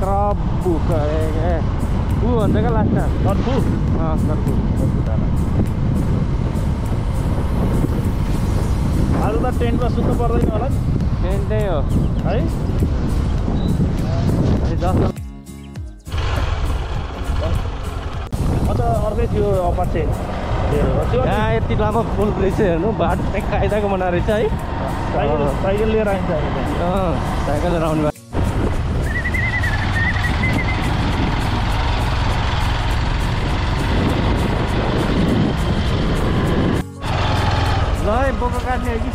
क्रब्बु ए ऊ भन्छ क्या लास्टमा कर्फु अँ क्रब्बु कर्फु डाँडा आज त टेन्टमा सुत्नु पर्दैन होला नि त्यही हो है अनि जस्तो म त अर्कै थियो अपाचे यति लामो पुल रहेछ हेर्नु बाटो कायदाको बनाएर रहेछ है साइकल साइकल लिएर आइन्छ साइकल लिएर आउनु बोको काट्ने हो कि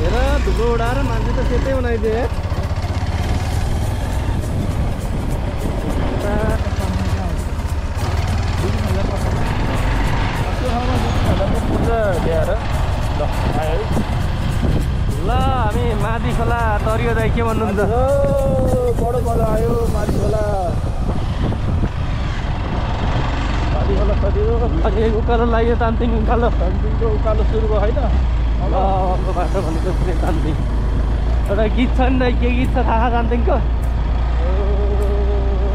हेर धुलो उकालो लाग्यो तान्तिङ उकालो। सन्तिङको उकालो सुरु भयो होइन? अर्को बाटो भनेको पुरै तान्तिङ एउटा गीत छ नि दाइ के गीत छ थाहा तान्तिङको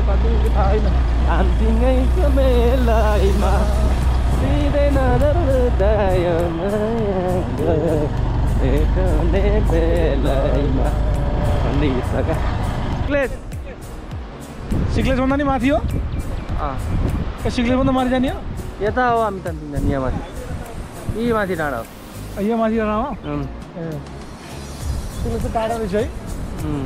सन्तिङको थाहा होइन। तान्तिङैको मेलाइमा नि माथि हो। ए सिक्लेसभन्दा माथि जाने हो? यता हो हामी तान्तिङ जाने यहाँ माथि यी माथि डाँडा हो यो माथि हो. ए चाहिँ टाढा रहेछ है. उम्।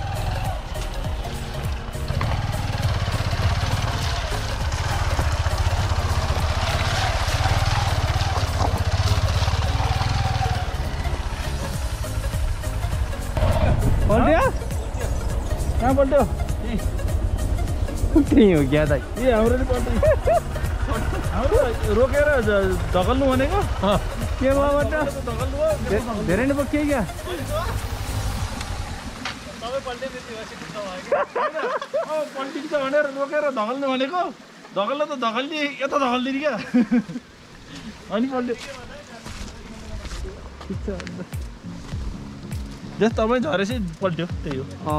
कहाँ पल्ट्यो त्यही हो क्या दाइ ए हाम्रो नि पल्ट्यो हाम्रो रोकेर धकल्नु भनेको के? भयो भन्नु धकल्नु हो धे- धेरै नै बोकियो क्या? पल्टिन्छ भनेर रोकेर धकल्नु भनेको धकल्न त धकल्ने यता धकल्दिने क्या। अनि पल्ट्यो ठिक छ। जस तपाईँ झरेपछि पल्ट्यो त्यही हो।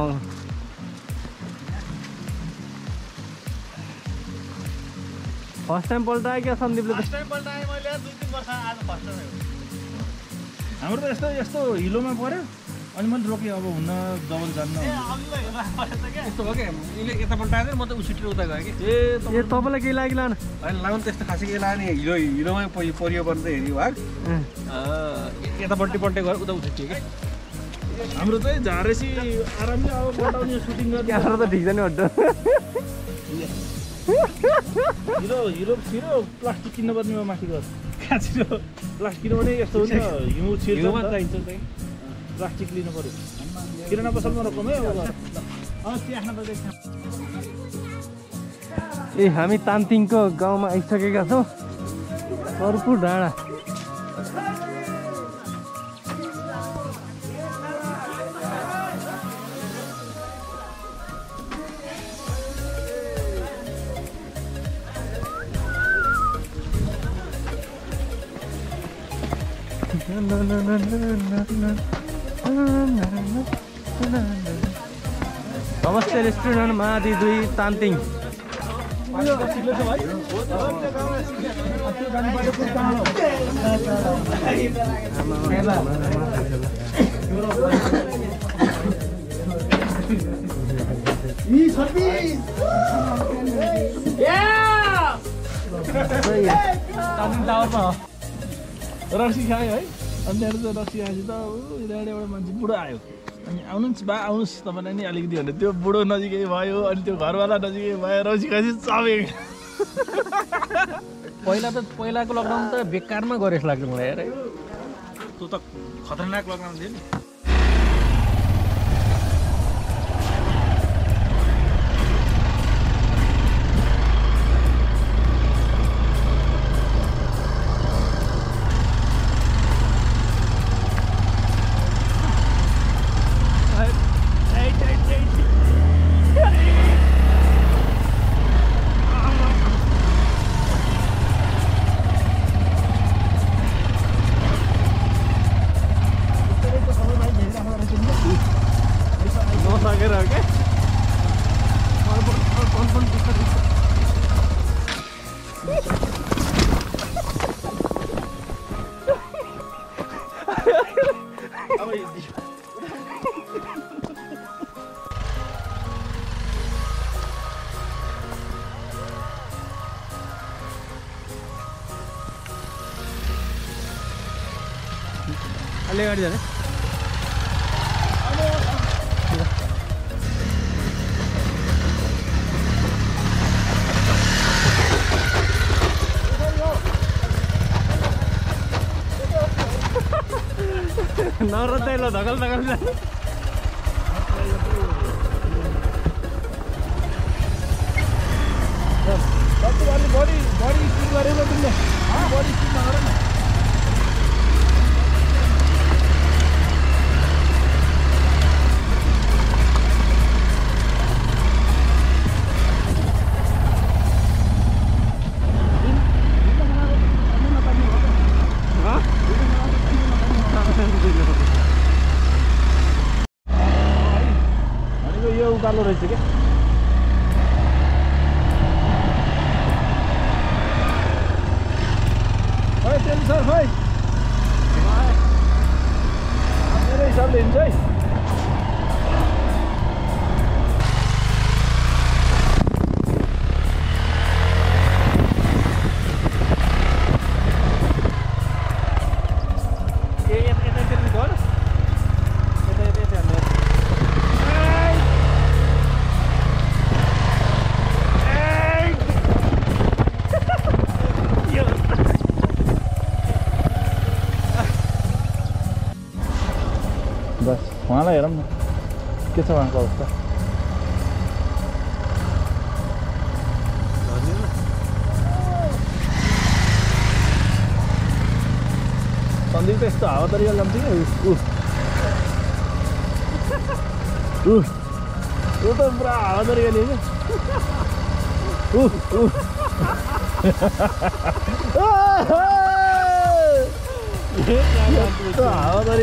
फर्स्ट टाइम पल्टायो क्या सन्दीपले त? टाइम पल्टाएँ मैले दुई तिन वर्ष आज फर्स्ट टाइम हाम्रो त यस्तो यस्तो हिलोमा पऱ्यो। अनि मैले रोकेँ अब हुन डबल जान्न। यस्तो भयो क्या? यसले यता पल्टाएर म त उसिटेर उता गएँ कि? ए तपाईँलाई केही लाग्यो लान? होइन लाउनु त्यस्तो खासै केही लाग्यो नि। हिरो हिरोमै परि- परियो भने त हेऱ्यो भाग यतापट्टि पल्टे गएर उता उसिटियो कि? हाम्रो चाहिँ झारेपछि आरामले अब पल्टाउने सुटिङ गर्ने क्यामेरा त ठिक छ नि अड्डो हिरो हिरो छिरो प्लास्टिक किन्न पर्नेमा माथि गएर कहाँ छिरो प्लास्टिक किन्नु भने यस्तो हुन्छ हिउँ छिर्छ। चाहिन्छ चाहिँ प्लास्टिक लिनु पऱ्यो किराना पसलमा रकम है अब ए हामी तान्तिङको गाउँमा आइसकेका छौँ भरपुर डाँडा नमस्ते रेस्टुरेन्ट महादी दुई तान्तिङ। रक्सी खायो है। अनि त्यहाँबाट चाहिँ रक्सी खाएपछि त ऊ एउटा मान्छे बुढो आयो। अनि आउनुहोस् बा आउनुहोस् तपाईँलाई नि अलिकति भने त्यो बुढो नजिकै भयो अनि त्यो घरवाला नजिकै भयो रक्सी खाएपछि चबे पहिला त पहिलाको लकडाउन त बेकारमा गरे जस्तो लाग्यो मलाई यार। त्यो त खतरनाक लकडाउन थियो नि। नसकेर हो क्या अलि यो सन्दीप त यस्तो हावातरी लान्थ्यो ऊ ऊ यो त पुरा हावातरी गल्यो क्या ऊ यस्तो हावातरी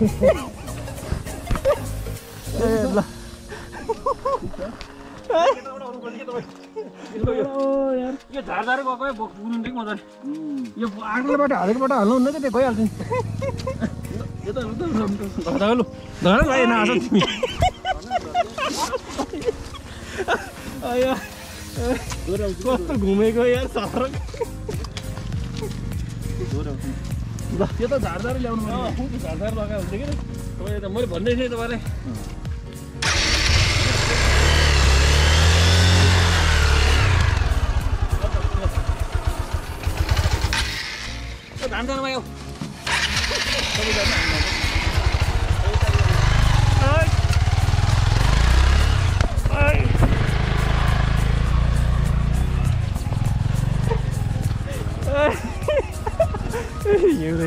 यो झारझार यो आग्लोबाट हालेकोबाट हाल्नु हुन्न कि त्यो गइहाल्छ नि धर लागेन आज तिमी घुमेको यार सडक ल त्यो त झारझार ल्याउनु झारझार लगायो हुन्छ कि तपाईँ त मैले भन्दै थिएँ तपाईँलाई। धान खानु भयो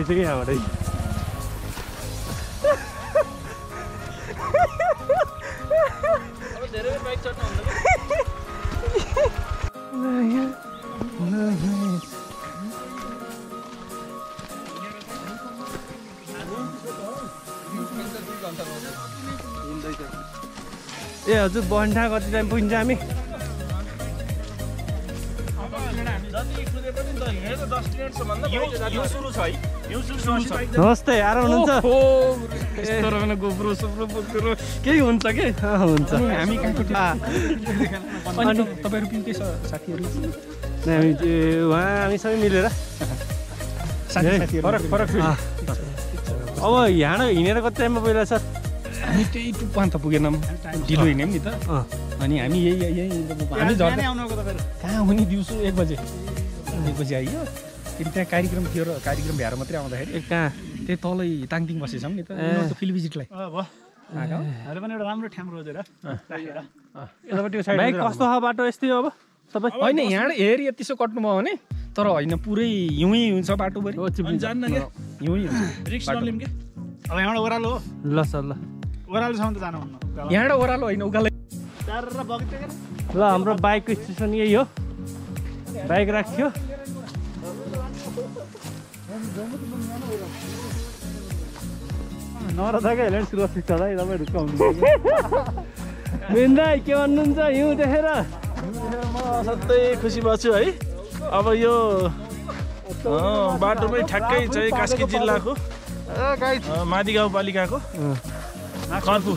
रहेछ कि यहाँबाटै ए हजुर बन्ठा कति टाइम पुग्छ हामी नमस्ते आएर हुनुहुन्छ? केही हुन्छ कि? हुन्छ। हामी अनि तपाईँहरू पनि के छ साथीहरू? हामी त्यो उहाँ हामी सबै मिलेर। फरक फरक अब यहाँ हिँडेर कति टाइममा पहिला सर? हामी त्यही टुप्पा अन्त पुगेनौँ ढिलो हिँड्यौँ नि त। अनि हामी यही यही हामी झर्दा कहाँ हो नि दिउँसो एक बजे? बजे आइयो फेरि त्यहाँ कार्यक्रम थियो र कार्यक्रम भ्याएर मात्रै आउँदाखेरि कहाँ? त्यही तलै ताङतिङ बसेछौँ नि त। फिल्ड भिजिटलाई। कस्तो छ बाटो यस्तै हो अब? सबै? होइन यहाँ हेरी यतिसो कट्नुभयो भने तर होइन पुरै हिउँै हुन्छ बाटोभरि। हिउँै ओह्रालो ल सर ल। ओह्रालोसम्म त यहाँबाट ओह्रालो होइन उकालो। ल हाम्रो बाइकको स्टेसन यही हो। बाइक राख्यो। नरदाकै हेलेन सुरक्षित छ है तपाईँहरू कम्ती मिन्दा के भन्नुहुन्छ हिउँ देखेर म असाध्यै खुसी भएको छु है अब यो बाटोमै ठ्याक्कै चाहिँ कास्की जिल्लाको मादी गाउँपालिकाको कर्बु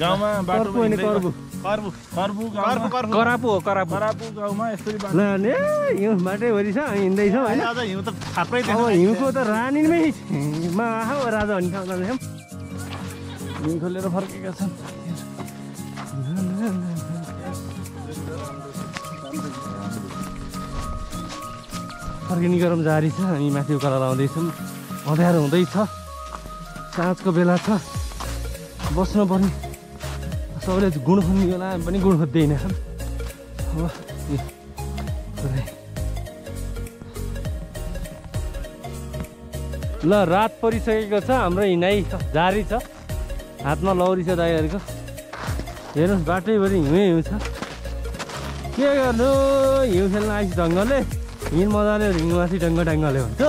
गाउँमा बाटो करापु हो करापु। करापु गाउँमा यसरी हिउँ बाटैभरि छ हामी हिँड्दैछौँ होइन। अझ हिउँ त थाप्रै अब हिउँको त रानीमै मा आहो राजा भन्ने ठाउँ जाँदैछौँ। हिउँ खोलेर फर्केका छन्। फर्किने क्रम जारी छ हामी माथि उकालो लाउँदैछौँ। अँध्यारो हुँदैछ। साँझको बेला छ। बस्नु पर्ने सबैले गुण खोज्ने बेला पनि गुण खोज्दैन। ल रात परिसकेको छ हाम्रो हिँडाइ जारी छ। हातमा लौरी छ दाइहरूको। हेर्नुहोस् बाटैभरि हिउँै हिउँ छ। के गर्नु? हिउँ खेल्न आइस ढङ्गले हिँड मजाले हिउँमाथि डङ्ग डङ्गले हुन्छ।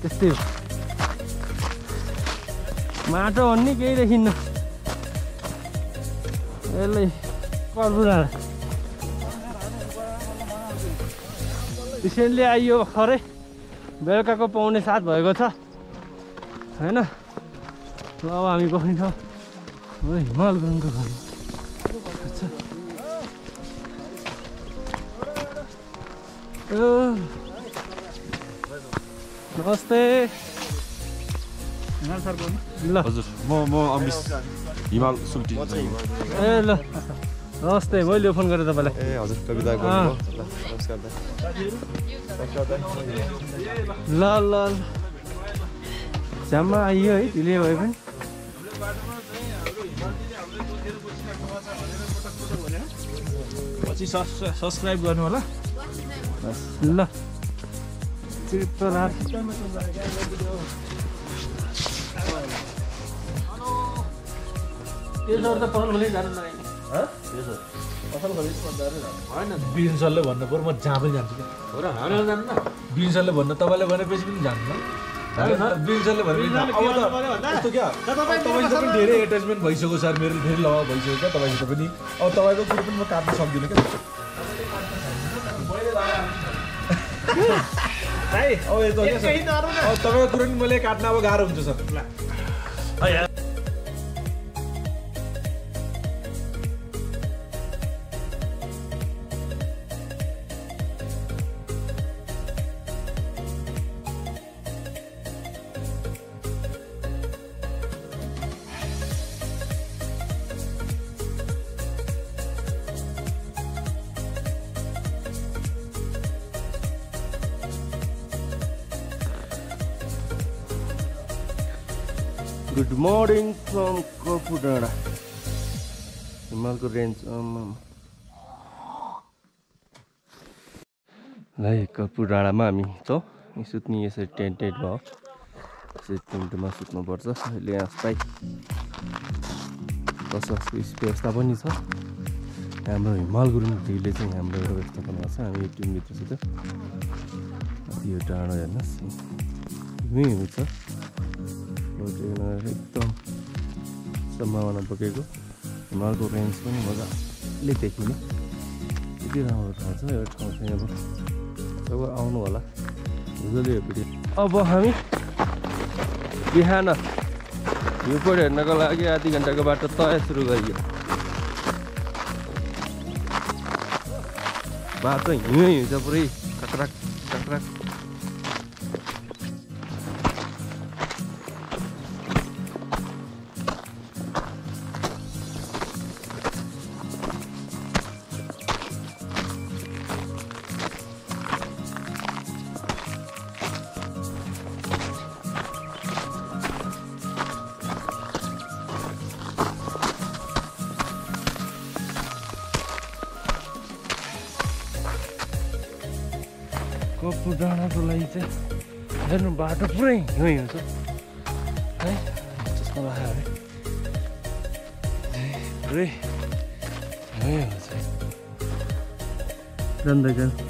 त्यस्तै हो। माटो भन्ने केही देखिन्न यसले कर्बुरा रिसेन्टली आइयो भर्खरै बेलुकाको पाउने सात भएको छ होइन ल अब हामी गइन्छौँ हिमाल गुरुङको घर नमस्ते ल हजुर म म अमिस हिमाल सुल्टी ए ल। नमस्ते मैले फोन गरेँ तपाईँलाई। ए हजुर कविता ल ल झ्याममा आइयो है ढिले भए पनि। पछि सब्सक्राइब गर्नु होला। ल। चित्त रात बिन्सरले भन्नु पऱ्यो म जहाँ पनि जान्छु क्या। भन्नु तपाईँले भनेपछि पनि जान्नु क्या? तपाईँसित धेरै एट्याचमेन्ट भइसक्यो सर मेरो धेरै लगाउ भइसक्यो क्या तपाईँसित पनि। अब तपाईँको कुरो पनि म काट्न सक्दिनँ क्या। है अब यस्तो तपाईँको कुरो पनि मैले काट्न अब गाह्रो हुन्छ सर। गुड मर्निङ फ्रम कपु डाँडा हिमालको रेन्ज ल कपु डाँडामा हामी त सुत्ने यसरी टेन्ट टेन्ट भयो चाहिँ टेन्टमा सुत्नुपर्छ अहिले यहाँ बाइक बसोबासको व्यवस्था पनि छ हाम्रो हिमाल गुरुङ ढिले चाहिँ हाम्रो एउटा व्यवस्थापन गर्छ हामी यो टिमभित्र सुत्यो यो डाँडो हेर्नुहोस् हिउँ रोड एकदम सम्भावना बोकेको हिमालको रेन्ज पनि मजाले देखिने यति राम्रो ठाउँ छ यो ठाउँ चाहिँ अब जब आउनु होला मजाले यो भिडियो अब हामी बिहान भ्यूपोइन्ट हेर्नको लागि आधी घन्टाको बाटो तय सुरु गरियो बाटो हिउँ हिउँ छ पुरै कक्राक कक्राक बाटो पुरै हिउँ हिउँ छ है चस्मा लगायो है पुरै हिउँ हिउँ छ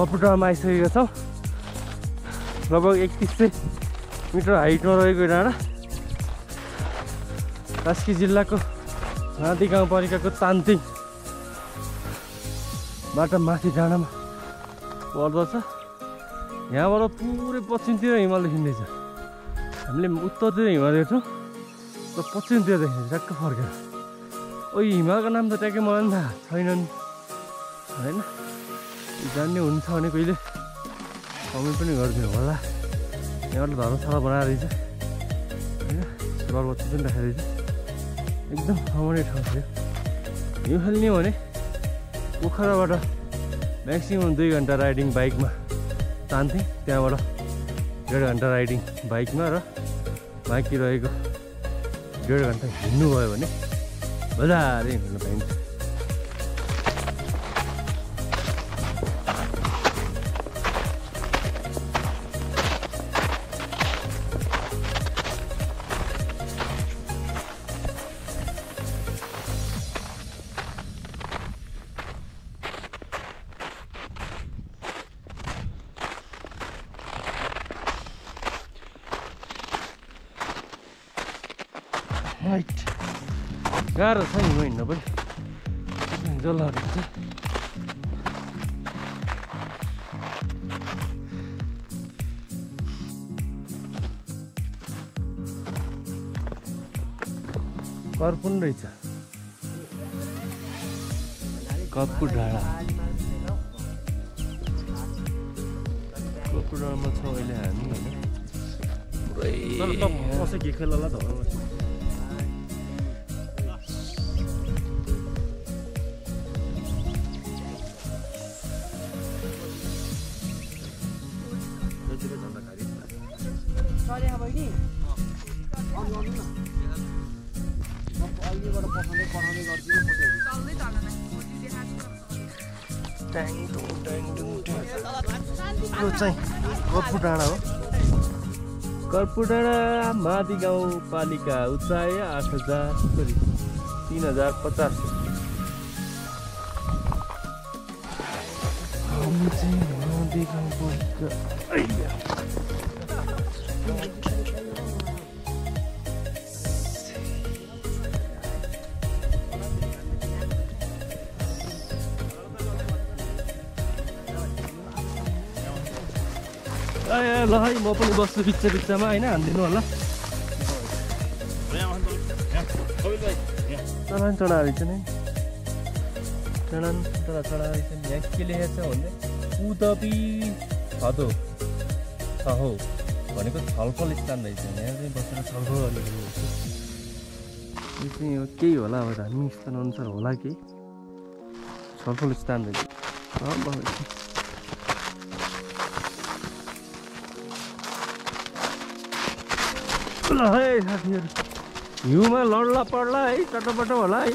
कपुटामा आइसकेका छौँ। लगभग एकतिस सय मिटर हाइटमा रहेको डाँडा। कास्की जिल्लाको नादी गाउँपालिकाको तान्तिङ बाट माथि डाँडामा पर्दछ। यहाँबाट पुरै पश्चिमतिर हिमाल देखिँदैछ। हामीले उत्तरतिर हिमाल हेर्छौँ। र पश्चिमतिर देखिन्छ ट्याक्क फर्केर ओ हिमालको नाम त ट्याक्कै मलाई पनि थाहा छैन नि। होइन? जान्ने हुन्छ भने कहिले कमेन्ट पनि गरिदिनु होला यहाँबाट धर्मशाला बनाएर रहेछ होइन सोलर बत्ती पनि राखेको रहेछ एकदम रमाइलो ठाउँ थियो हिउँ खेल्ने भने पोखराबाट म्याक्सिमम् दुई घन्टा राइडिङ बाइकमा तान्थेँ त्यहाँबाट डेढ घन्टा राइडिङ बाइकमा र बाँकी रहेको डेढ घन्टा हिँड्नुभयो भने मजाले हिँड्नु पाइन्छ गाह्रो छ नि हिँड्न पनि जसलाई हुन्छ कर्पुन रहेछ? कप्पु डाँडा। कप्पु डाँडामा छौँ अहिले हामी होइन? पुरै यो चाहिँ कर्पु डाँडा हो। कर्पु डाँडा माथि गाउँपालिका उचाइ आठ हजार सरी तिन हजार पचास। ल है म पनि बस्छु बिच बिचमा होइन हानिदिनु होला चढान चढाएको छ नि चढान चढा चढाएको छ नि यहाँ के लेखेको छ भन्दै उतपी छदो छ हो भनेको छलफल स्थान रहेछ यहाँ चाहिँ बसेर छलफल गरेको रहेछ यो चाहिँ केही होला अब धार्मिक स्थान अनुसार होला केही छलफल स्थान रहेछ ल है साथीहरू। हिउँमा लड्ला पड्ला है चटपट होला है।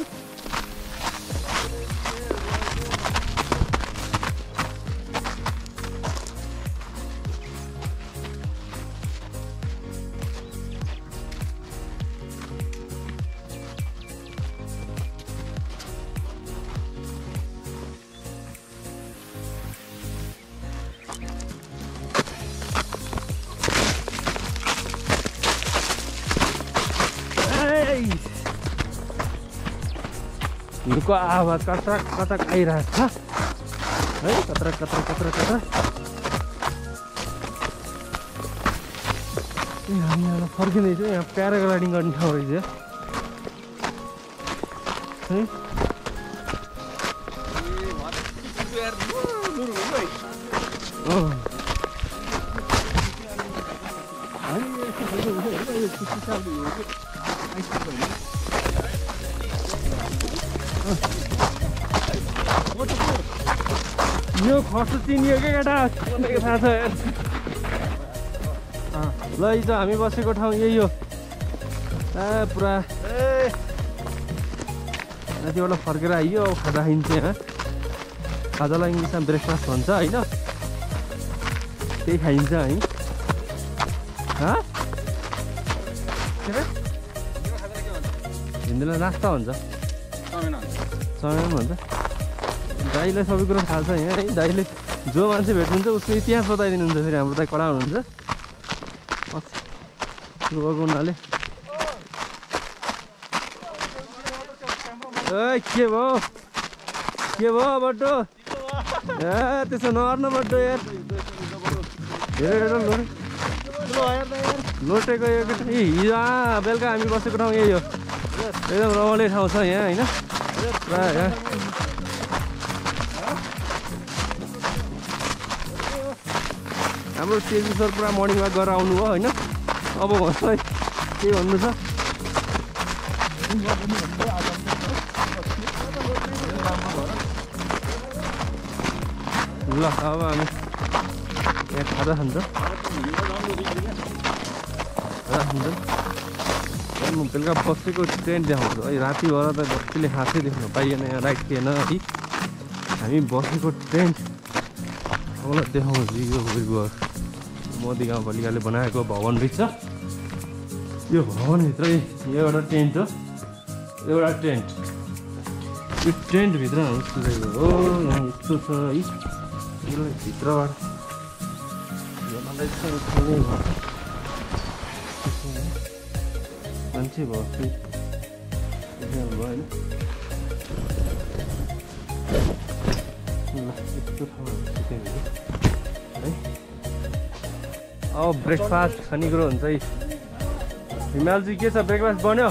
हिउँको आवाज कत्रक कतक आइरहेको छ। है कत्रक कत्रक कत्रक कत्रक। ए हामी यहाँ फर्किँदैछौँ। यहाँ प्याराग्लाइडिङ गर्ने ठाउँ रहेछ। है? अँ। यो खर्च चिनियो क्या केटा? थाहा छ? ल हिजो हामी बसेको ठाउँ यही हो। ए पुरा। माथिबाट फर्केर आइयो अब खाजा खाइन्छ यहाँ खाजालाई इङ्ग्लिसमा ब्रेकफास्ट भन्छ होइन? त्यही खाइन्छ है? हिन्दीलाई नास्ता भन्छ समय भन्छ दाइलाई सबै कुरो थाहा छ यहाँ। है दाइले जो मान्छे भेट्नुहुन्छ उसको इतिहास बताइदिनुहुन्छ फेरि हाम्रो दाइ कडा हुनुहुन्छ। गएको हुनाले। ए के भयो? के भयो बड्डो? ए त्यसो नगर्नु बड्डो यार। लोटे लोटेको यो हिजो बेलुका हामी बसेको ठाउँ यही हो। एकदम रमाइलो ठाउँ छ यहाँ होइन? हाम्रो तेजु सर पुरा मर्निङ वाक गरेर आउनु हो होइन? अब भन्नु है के भन्नु छ? ल अब हामी यहाँ खाजा खान्छ। म बेलुका बसेको टेन्ट देखाउँछु। है राति भएर त बत्तीले खासै देख्नु पाइएन यहाँ राइट थिएन है। हामी बसेको तपाईँलाई देखाउँछु यो उयो मोदी गाउँपालिकाले बनाएको भवन रहेछ यो भवनभित्रै एउटा टेन्ट हो। एउटा टेन्ट। यो टेन्टभित्र सुतेको हो यस्तो छ है। भित्रबाट। मान्छे भयो होइन यस्तो ठाउँहरू है। अब ब्रेकफास्ट खानेकुरो हुन्छ है। हिमालजी के छ? ब्रेकफास्ट बन्यो?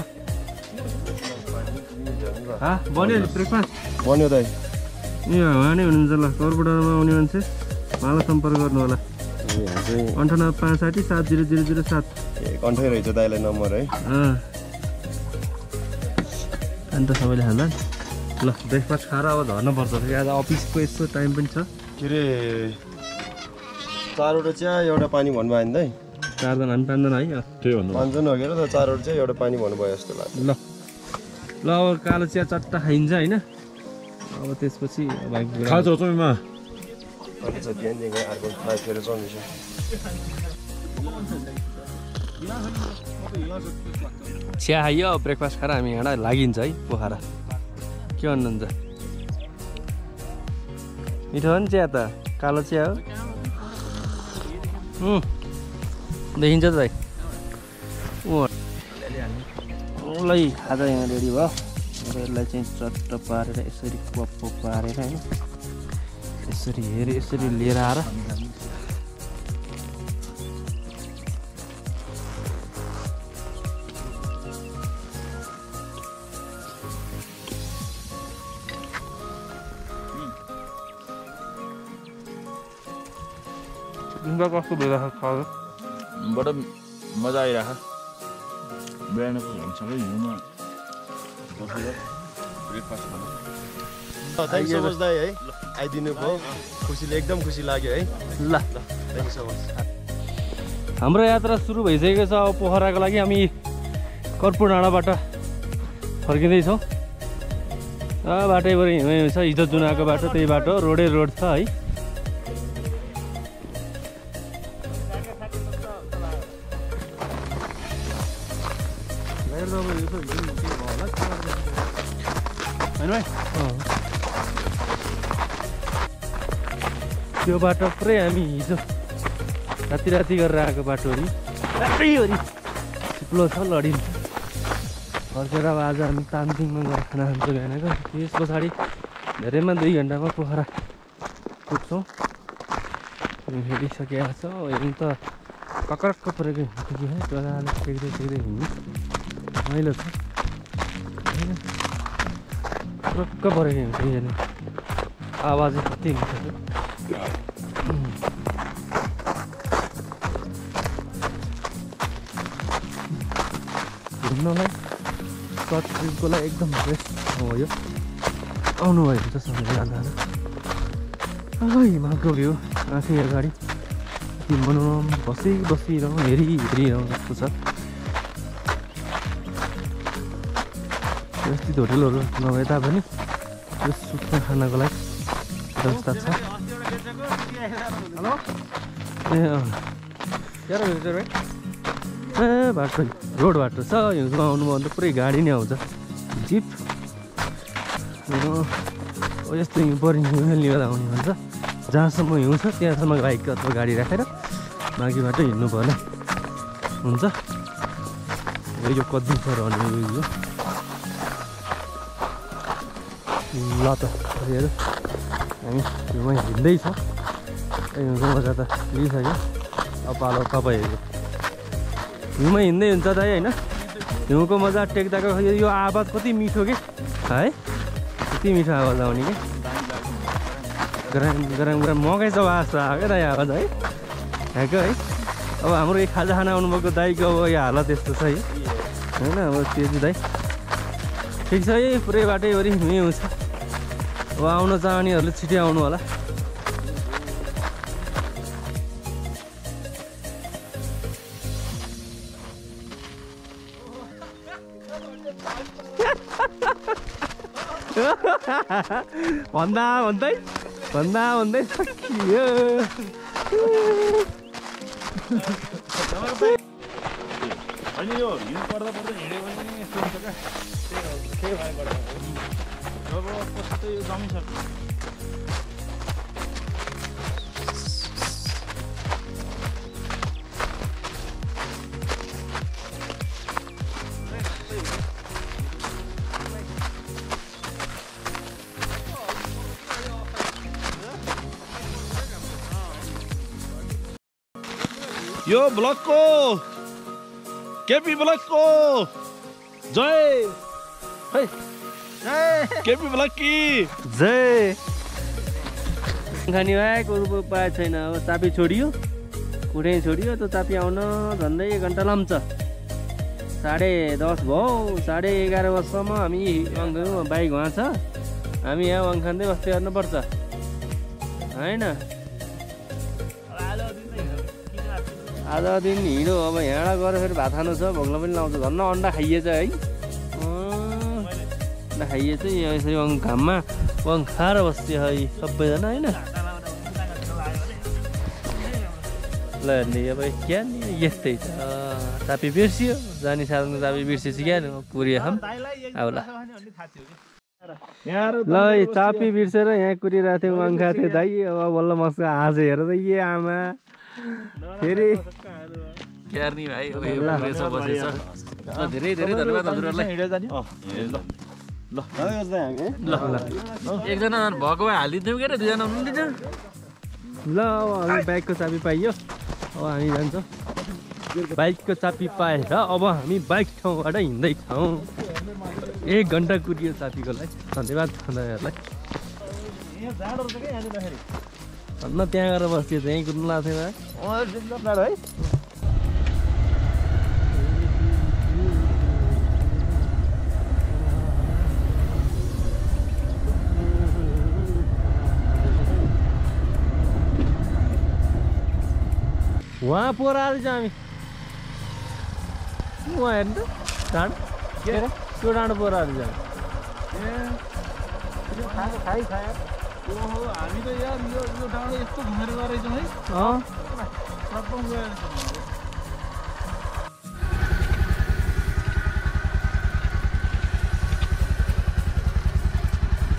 हा? बन्यो ब्रेकफास्ट बन्यो दाइ। ए उहाँ नै हुनुहुन्छ ल करबुडामा आउने मान्छे। उहाँलाई सम्पर्क गर्नु होला। अन्ठानब्बे पाँच साठी सात जिरो जिरो जिरो सात। कन्ठै रहेछ दाइलाई नम्बर है। अन्त सबैले खाँदा ल ब्रेकफास्ट खाएर अब झर्नुपर्छ फेरि। आज अफिसको यस्तो टाइम पनि छ। के अरे चारवटा चिया एउटा पानी भन्नुभयो नि दाइ चारजना हामी पाँचजना है। त्यही भन्नु पाँचजना हो त चारवटा चिया एउटा पानी भन्नुभयो जस्तो लाग्छ ल। ल अब कालो चिया चट्टा खाइन्छ होइन। अब त्यसपछि चौमीमा चिया खाइयो ब्रेकफास्ट खाएर हामी हिँडा लागिन्छ है पोखरा। के भन्नुहुन्छ? मिठो हो नि चिया त। कालो चिया हो। देखिन्छ त भाइ ऊ ल खाजा यहाँ रेडी भयो यसलाई चाहिँ चट्ट पारेर यसरी पप्प पारेर होइन यसरी हेरी यसरी लिएर आएर तिमीलाई कस्तो भइरहेको खाजा? बडो मजा आइरहेको बिहानको घुमसँगै हिउँमा थ्याङ्क सो मच दाई है। आइदिनु भयो। खुसीले एकदम खुसी लाग्यो है। ल थ्याङ्क सो मच हाम्रो यात्रा सुरु भइसकेको छ। अब पोखराको लागि हामी कर्पुर डाँडाबाट फर्किँदैछौँ। आ, बाटैभरि हिँडै छ हिजो जुन आएको बाटो त्यही बाटो। रोडै रोड छ है। होइन भाइ? अँ। त्यो बाटो पुरै हामी हिजो राति राति गरेर आएको बाटोहरू राम्रैभरि चिप्लो छ लडिन्छ फर्केर अब आज हामी तानतिङमा गएर खाना खान्छौँ बिहानको त्यस पछाडि धेरैमा दुई घन्टामा पोखरा पुग्छौँ हामी हिँडिसकेका छौँ। हेर्नु त कक्रक्क परेको हिँड्नु है? टोलाले टेक्दै टेक्दै हिँड्नु। रमाइलो छ। क्रक्क परेको हिँड्छु हेर्नु। आवाज कति हुन्छ घुम्नलाई सर्ट ट्रिपको लागि एकदम बेस्ट ठाउँ हो यो। भने चाहिँ समय जाँदा अब हिमालको भ्यू। आफै अगाडि। मनोरम बसी बसिरहँ हेरि हेरिरहँ जस्तो छ। व्यवस्थित होटेलहरू नभए तापनि त्यो खानको लागि व्यवस्था छ। ए बाटो रोड बाटो छ हिउँदोमा आउनुभयो भने त पुरै गाडी नै आउँछ। जिप। यस्तो हिउँ परि हिउँ लिएर आउने भन्छ। जहाँसम्म हिउँ छ त्यहाँसम्म बाइक अथवा गाडी राखेर बाँकी बाटो हिँड्नु भएन हुन्छ। यो कति छ रहने यो? ल त हेर हामी हिउँमा हिँड्दैछौँ। हिउँको मजा त लिइसक्यो। अब पालो तपाईँहरूको। हिउँमा हिँड्दै हुन्छ दाइ होइन? हिउँको मजा टेक्दाको यो- आवाज कति मिठो के? है? कति मिठो आवाज आउने कि? गरम गरम गरम छ आवाज छ आएको दाइ आवाज है? आएको है? अब हाम्रो यो खाजा खाना आउनुभएको दाइको अब यो हालत यस्तो छ है। होइन अब त्यो चाहिँ दाइ ठिक छ है पुरै बाटैभरि हिँड्नै हुन्छ अब आउन चाहनेहरूले छिटै आउनु होला। भन्दा भन्दै भन्दा भन्दै सकियो। होइन यो हिउँ पर्दा पर्दा हिँड्यो भने यस्तो हुन्छ क्या त्यही हो, त्यही भएबाट हो। जब कस्तो यो यो ब्लकको केपी ब्लकको जय है केपी ब्लक कि? जय खाने आएको उपाय छैन। अब चापी छोडियो। कुनै छोडियो त्यो चापी आउन झन्डै एक घन्टा लाम्छ साढे दस भयो। साढे एघार बजीसम्म हामी बाइक उहाँ छ। हामी यहाँ वाङ खाँदै बस्दै गर्नुपर्छ। होइन? आधा दिन हिँडो अब यहाँबाट गएर फेरि भात खानु छ। भोग्न पनि लाउँछ। झन् अन्डा खाइएछ है। खाइएछ यहाँ यसरी वाङ घाममा वाङ खाएर बस्थ्यो है सबैजना होइन ल हेर्ने अब क्या नि यस्तै छ चापी बिर्सियो जाने साधन चापी बिर्सेपछि क्या नि पुरी खाम अब ल चापी बिर्सेर यहाँ कुरिरहेको थियो माङ खाएको थियो दाइ अब बल्ल मस्को हाँस हेर त ए आमा फेरि। भाइ धेरै धेरै धन्यवाद हजुरहरूलाई ल। एकजना भएको भए हालिदिन्थ्यौँ के अरे दुईजना हुनुहुन्थ्यो ल अब हामी बाइकको चाबी पाइयो। अब हामी जान्छौँ। बाइकको चाबी पाएर अब हामी बाइक ठाउँबाट हिँड्दैछौँ। एक घन्टा कुरियो लागि धन्यवाद तपाईँहरूलाई भन्न त्यहाँ गएर बस्थ्यो त्यहीँ कुद्नु लाग्थ्यो बा है उहाँ पोहोर आएर चाहिँ हामी उहाँ हेर्नु त डाँडो के अरे त्यो डाँडो पोहोर आएर चाहिँ ओहो हामी त यार यो यो डाँडो यस्तो घुमेर गएछौँ है अँ सबै गएर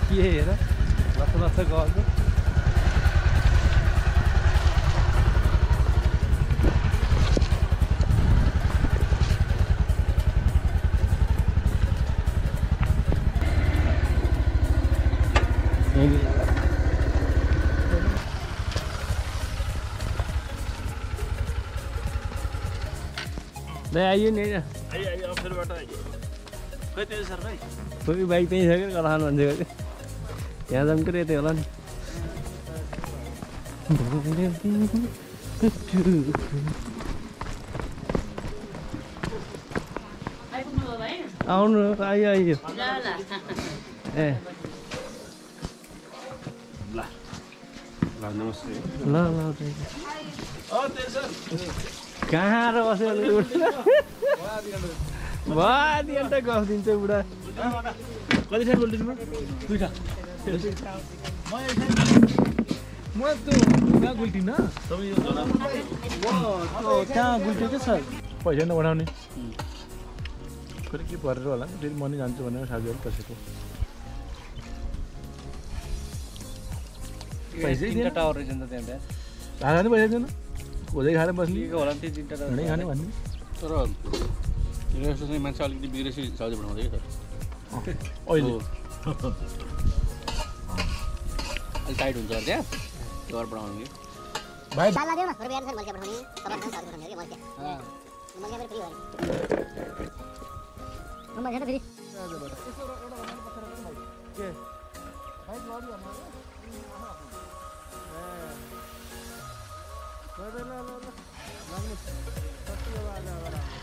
के हेर लस लस गएको आइयो नि होइन आइयो आइयो आइयो। खै त्यो सर खै कोही बाइक त्यहीँ छ कि कलाखान मान्छेको कि यहाँ जानु पऱ्यो यतै होला नि। आउनु आइयो आइयो। ए। ल। ल कहाँ आएर बस्यो अन्त गफ बुढा। कति टाइम बोल्दैछु दुईवटा म त्यो कहाँ गुल्टिन कहाँ गुल्ट्यो क्या सर? पैसा नपठाउने फेरि के परेर होला? नि फेरि म नि जान्छु भनेर साथीहरू कसैको पैसै टावर रहेछ नि त त्यहाँ त्यहाँ खाना नि पैसा दिएन। खोजै खाएर बस्ने के होला नि त्यो तिनवटा हिँडै खाने भन्ने तर रेस्टुरेन्ट चाहिँ मान्छे अलिकति बिग्रेपछि सब्जी बनाउँदै क्या अहिले अलिक टाइट हुन्छ त्यहाँ घर बनाउनु कि भाइ साल लाग्यो न रुपियाँ अनुसार मल्किया पठाउने तपाईँ साल पठाउने कि मल्किया मल्किया फेरि फ्री। भयो मल्किया त फेरि ल ल ल ल